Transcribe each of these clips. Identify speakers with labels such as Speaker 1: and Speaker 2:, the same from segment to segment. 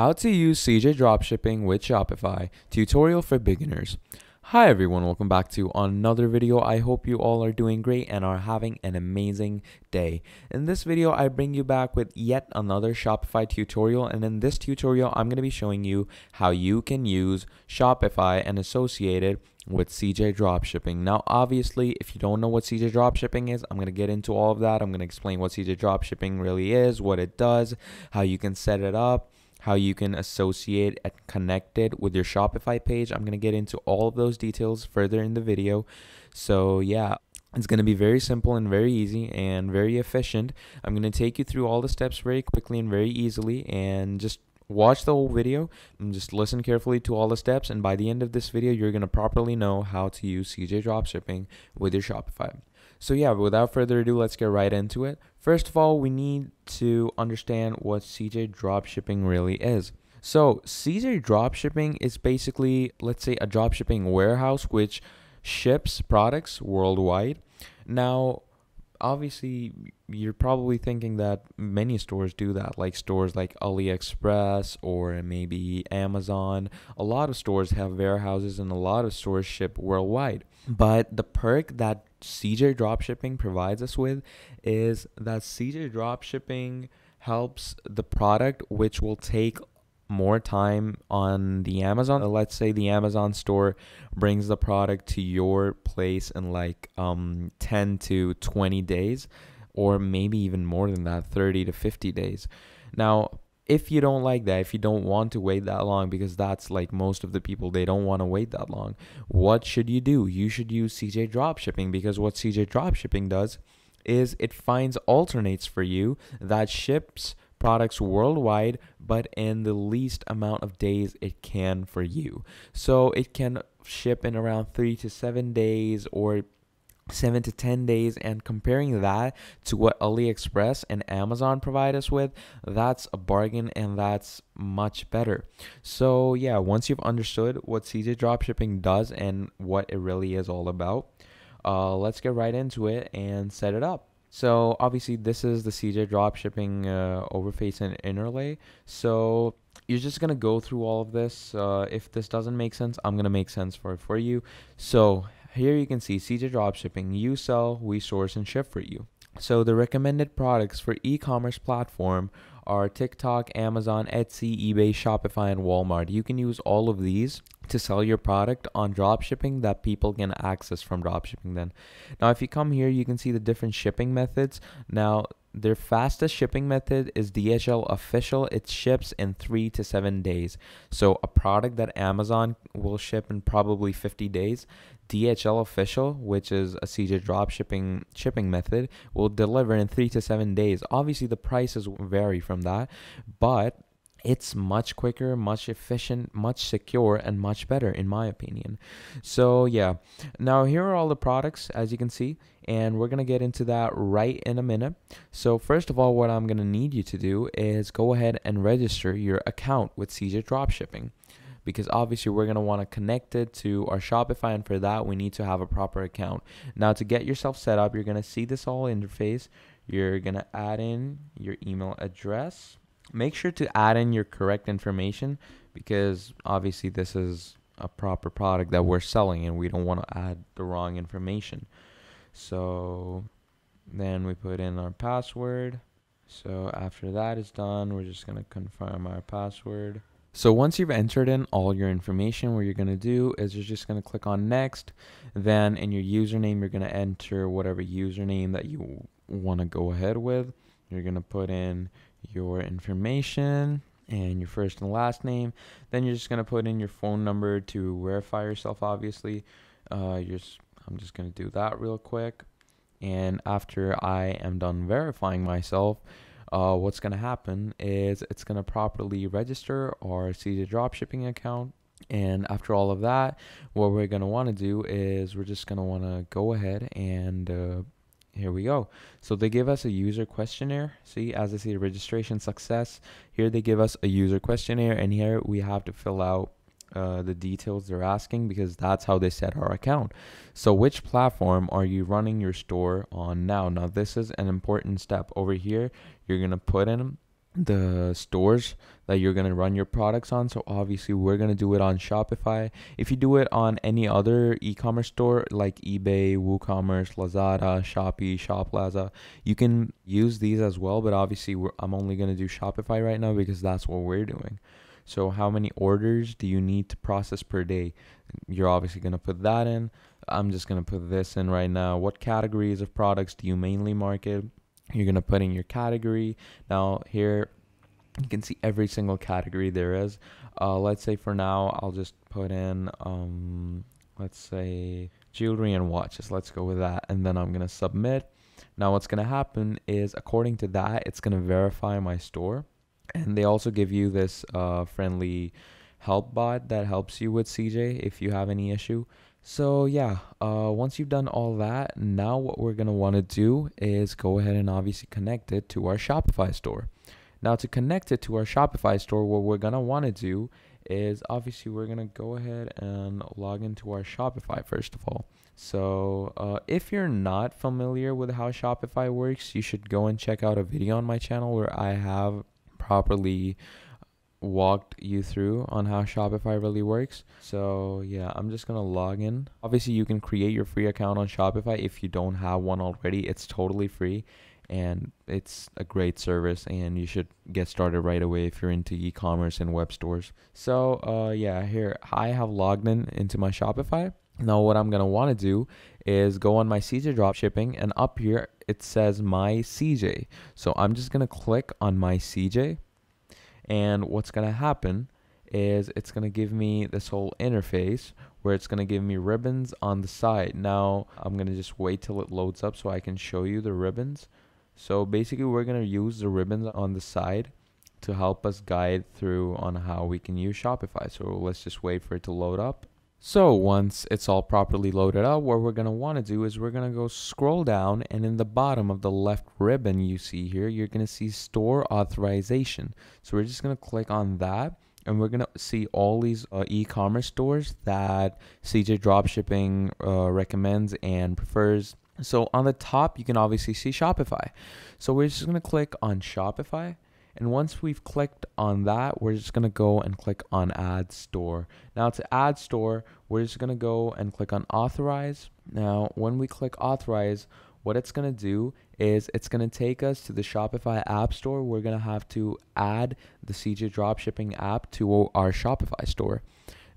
Speaker 1: How to use CJ Dropshipping with Shopify tutorial for beginners. Hi everyone, welcome back to another video. I hope you all are doing great and are having an amazing day. In this video, I bring you back with yet another Shopify tutorial and in this tutorial, I'm going to be showing you how you can use Shopify and associate it with CJ Dropshipping. Now, obviously, if you don't know what CJ Dropshipping is, I'm going to get into all of that. I'm going to explain what CJ Dropshipping really is, what it does, how you can set it up, how you can associate and connect it with your Shopify page. I'm going to get into all of those details further in the video. So, yeah, it's going to be very simple and very easy and very efficient. I'm going to take you through all the steps very quickly and very easily and just watch the whole video and just listen carefully to all the steps and by the end of this video you're going to properly know how to use CJ dropshipping with your Shopify. So yeah, without further ado, let's get right into it. First of all, we need to understand what CJ dropshipping really is. So, CJ dropshipping is basically, let's say, a dropshipping warehouse which ships products worldwide. Now, obviously you're probably thinking that many stores do that like stores like aliexpress or maybe amazon a lot of stores have warehouses and a lot of stores ship worldwide but the perk that cj dropshipping provides us with is that cj dropshipping helps the product which will take more time on the Amazon. Let's say the Amazon store brings the product to your place in like um 10 to 20 days or maybe even more than that, 30 to 50 days. Now, if you don't like that, if you don't want to wait that long, because that's like most of the people, they don't want to wait that long, what should you do? You should use CJ Dropshipping because what CJ Dropshipping does is it finds alternates for you that ships products worldwide, but in the least amount of days it can for you. So it can ship in around three to seven days or seven to 10 days and comparing that to what AliExpress and Amazon provide us with, that's a bargain and that's much better. So, yeah, once you've understood what CJ dropshipping does and what it really is all about, uh, let's get right into it and set it up. So obviously this is the CJ dropshipping uh, overface and interlay. So you're just gonna go through all of this. Uh, if this doesn't make sense, I'm gonna make sense for it for you. So here you can see CJ dropshipping. You sell, we source, and ship for you. So the recommended products for e-commerce platform are TikTok, Amazon, Etsy, eBay, Shopify, and Walmart. You can use all of these to sell your product on dropshipping that people can access from dropshipping then. Now, if you come here, you can see the different shipping methods. Now, their fastest shipping method is DHL official. It ships in three to seven days. So, a product that Amazon will ship in probably 50 days, DHL official, which is a CJ drop shipping shipping method, will deliver in three to seven days. Obviously, the prices vary from that, but it's much quicker, much efficient, much secure, and much better, in my opinion. So, yeah. Now, here are all the products, as you can see, and we're going to get into that right in a minute. So, first of all, what I'm going to need you to do is go ahead and register your account with CJ Dropshipping because obviously we're going to want to connect it to our Shopify and for that we need to have a proper account. Now to get yourself set up, you're going to see this whole interface. You're going to add in your email address make sure to add in your correct information because obviously this is a proper product that we're selling and we don't want to add the wrong information. So then we put in our password. So after that is done, we're just going to confirm our password. So once you've entered in all your information, what you're going to do is you're just going to click on next. Then in your username, you're going to enter whatever username that you want to go ahead with. You're going to put in your information and your first and last name. Then you're just gonna put in your phone number to verify yourself. Obviously, uh, you're just, I'm just gonna do that real quick. And after I am done verifying myself, uh, what's gonna happen is it's gonna properly register our CJ dropshipping account. And after all of that, what we're gonna want to do is we're just gonna want to go ahead and uh, here we go. So they give us a user questionnaire. See, as I see registration success, here they give us a user questionnaire, and here we have to fill out uh, the details they're asking because that's how they set our account. So, which platform are you running your store on now? Now, this is an important step over here. You're gonna put in the stores that you're going to run your products on. So obviously we're going to do it on Shopify. If you do it on any other e-commerce store like eBay, WooCommerce, Lazada, Shopee, Shoplazza, you can use these as well, but obviously I'm only going to do Shopify right now because that's what we're doing. So how many orders do you need to process per day? You're obviously going to put that in. I'm just going to put this in right now. What categories of products do you mainly market? You're going to put in your category. Now, here you can see every single category there is. Uh, let's say for now, I'll just put in, um, let's say, jewelry and watches. Let's go with that. And then I'm going to submit. Now, what's going to happen is, according to that, it's going to verify my store. And they also give you this uh, friendly help bot that helps you with CJ if you have any issue. So yeah, uh, once you've done all that, now what we're gonna want to do is go ahead and obviously connect it to our Shopify store. Now to connect it to our Shopify store, what we're gonna want to do is obviously we're gonna go ahead and log into our Shopify first of all. So uh, if you're not familiar with how Shopify works, you should go and check out a video on my channel where I have properly walked you through on how Shopify really works. So yeah, I'm just gonna log in. Obviously, you can create your free account on Shopify if you don't have one already. It's totally free and it's a great service and you should get started right away if you're into e-commerce and web stores. So uh yeah, here I have logged in into my Shopify. Now what I'm gonna want to do is go on my CJ dropshipping and up here it says my CJ. So I'm just gonna click on my CJ and what's going to happen is it's going to give me this whole interface where it's going to give me ribbons on the side. Now I'm going to just wait till it loads up so I can show you the ribbons. So basically we're going to use the ribbons on the side to help us guide through on how we can use Shopify. So let's just wait for it to load up. So once it's all properly loaded up, what we're going to want to do is we're going to go scroll down and in the bottom of the left ribbon you see here, you're going to see store authorization. So we're just going to click on that and we're going to see all these uh, e-commerce stores that CJ Dropshipping uh, recommends and prefers. So on the top, you can obviously see Shopify. So we're just going to click on Shopify and once we've clicked on that, we're just to go and click on add store. Now to add store, we're just to go and click on authorize. Now, when we click authorize, what it's to do is it's to take us to the Shopify app store. We're to have to add the CJ dropshipping app to our Shopify store.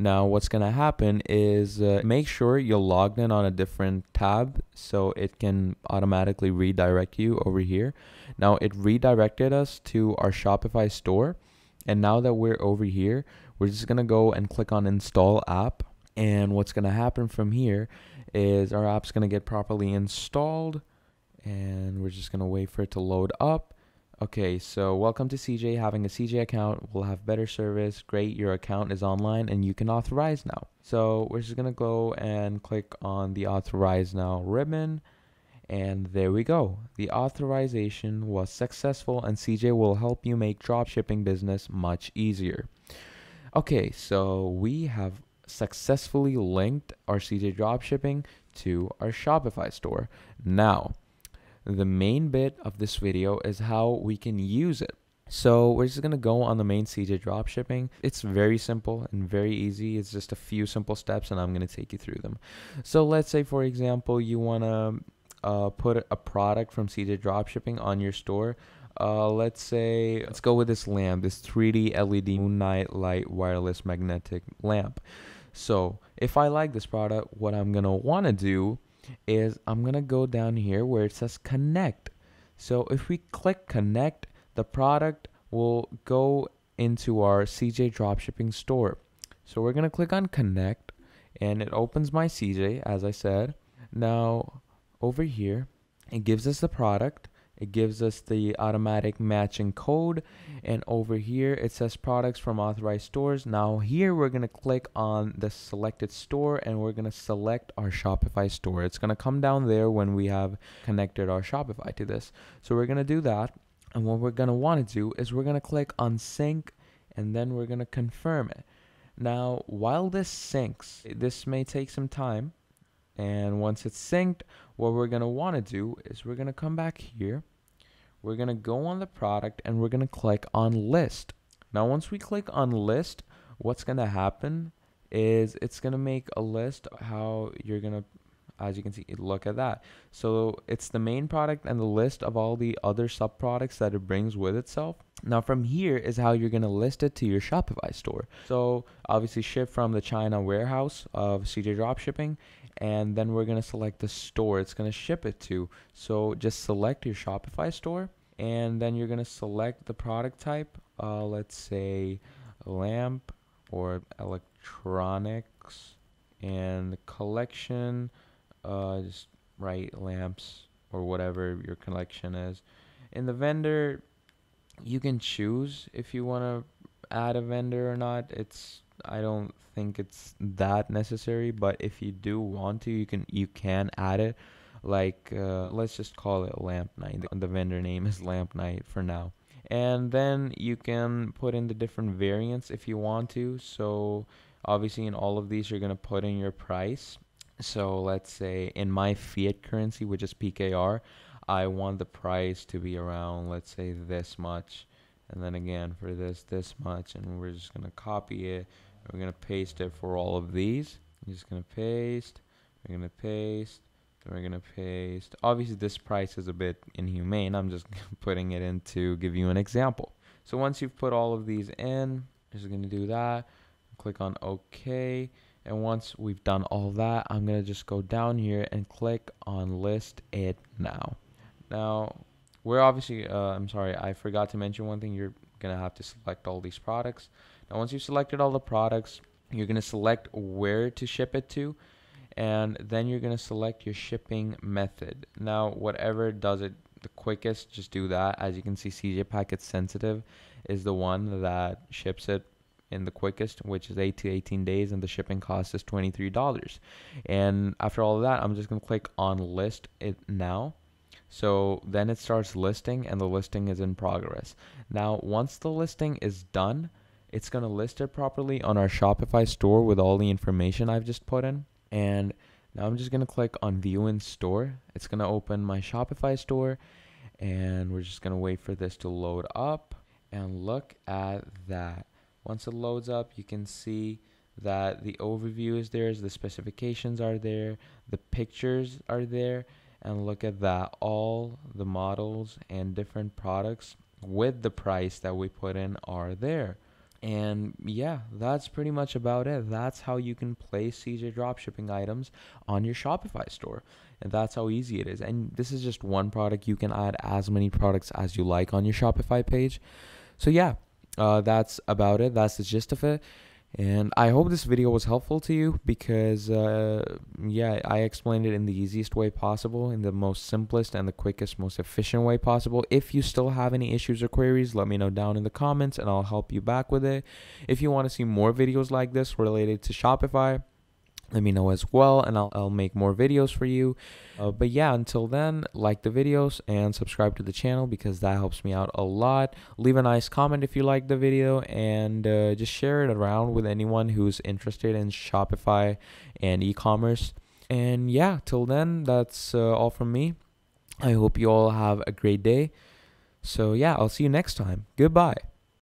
Speaker 1: Now, what's going to happen is uh, make sure you're logged in on a different tab so it can automatically redirect you over here. Now, it redirected us to our Shopify store. And now that we're over here, we're just going to go and click on install app. And what's going to happen from here is our app's going to get properly installed. And we're just going to wait for it to load up. Okay, so welcome to CJ. Having a CJ account will have better service. Great, your account is online and you can authorize now. So we're just gonna go and click on the authorize now ribbon. And there we go. The authorization was successful and CJ will help you make dropshipping business much easier. Okay, so we have successfully linked our CJ dropshipping to our Shopify store. Now, the main bit of this video is how we can use it. So we're just to go on the main CJ dropshipping. It's very simple and very easy. It's just a few simple steps and I'm to take you through them. So let's say, for example, you want to uh, put a product from CJ dropshipping on your store. Uh, let's say, let's go with this lamp, this 3D LED Moonlight Light Wireless Magnetic Lamp. So if I like this product, what I'm want to do is I'm to go down here where it says connect. So if we click connect, the product will go into our CJ dropshipping store. So we're to click on connect and it opens my CJ as I said. Now over here, it gives us the product it gives us the automatic matching code. And over here, it says products from authorized stores. Now here, we're going to click on the selected store and we're going to select our Shopify store. It's going to come down there when we have connected our Shopify to this. So we're going to do that. And what we're going to want to do is we're going to click on sync and then we're going to confirm it. Now, while this syncs, this may take some time. And once it's synced, what we're going to want to do is we're going to come back here. we're going to go on the product and we're going to click on list. Now, once we click on list, what's going to happen is it's going to make a list how you're going to as you can see look at that so it's the main product and the list of all the other sub products that it brings with itself now from here is how you're going to list it to your shopify store so obviously ship from the china warehouse of cj dropshipping and then we're going to select the store it's going to ship it to so just select your shopify store and then you're going to select the product type uh, let's say lamp or electronics and collection uh, just write lamps or whatever your collection is. In the vendor, you can choose if you want to add a vendor or not. It's I don't think it's that necessary, but if you do want to, you can you can add it. Like uh, let's just call it Lamp Night. The, the vendor name is Lamp Night for now. And then you can put in the different variants if you want to. So obviously in all of these you're going to put in your price so let's say in my fiat currency, which is PKR, I want the price to be around, let's say, this much. And then again for this, this much. And we're just going to copy it. We're going to paste it for all of these. I'm just going to paste. We're going to paste. We're going to paste. Obviously, this price is a bit inhumane. I'm just putting it in to give you an example. So once you've put all of these in, just going to do that. Click on OK. And once we've done all that, I'm going to just go down here and click on list it now. Now, we're obviously, uh, I'm sorry, I forgot to mention one thing. You're going to have to select all these products. Now, once you've selected all the products, you're going to select where to ship it to. And then you're going to select your shipping method. Now, whatever does it the quickest, just do that. As you can see, CJ Packet Sensitive is the one that ships it in the quickest, which is 8 to 18 days, and the shipping cost is $23. And after all of that, I'm just going to click on list it now. So then it starts listing, and the listing is in progress. Now, once the listing is done, it's going to list it properly on our Shopify store with all the information I've just put in. And now I'm just going to click on view in store. It's going to open my Shopify store, and we're just going to wait for this to load up. And look at that. Once it loads up, you can see that the overview is there, the specifications are there, the pictures are there, and look at that. All the models and different products with the price that we put in are there. And yeah, that's pretty much about it. That's how you can place CJ dropshipping items on your Shopify store. And that's how easy it is. And this is just one product. You can add as many products as you like on your Shopify page. So yeah, uh, that's about it. That's the gist of it. And I hope this video was helpful to you because, uh, yeah, I explained it in the easiest way possible, in the most simplest and the quickest, most efficient way possible. If you still have any issues or queries, let me know down in the comments and I'll help you back with it. If you want to see more videos like this related to Shopify, let me know as well and I'll, I'll make more videos for you. Uh, but yeah until then like the videos and subscribe to the channel because that helps me out a lot. Leave a nice comment if you like the video and uh, just share it around with anyone who's interested in shopify and e-commerce. And yeah till then that's uh, all from me. I hope you all have a great day. So yeah i'll see you next time. Goodbye